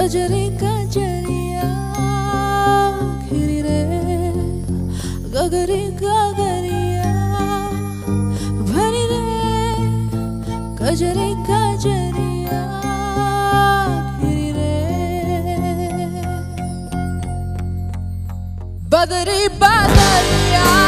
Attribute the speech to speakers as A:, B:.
A: अजरे का ज़रिया घिर रे, गगरी गगरिया भरी रे, गजरे का ज़रिया घिर रे। बदरी बदरिया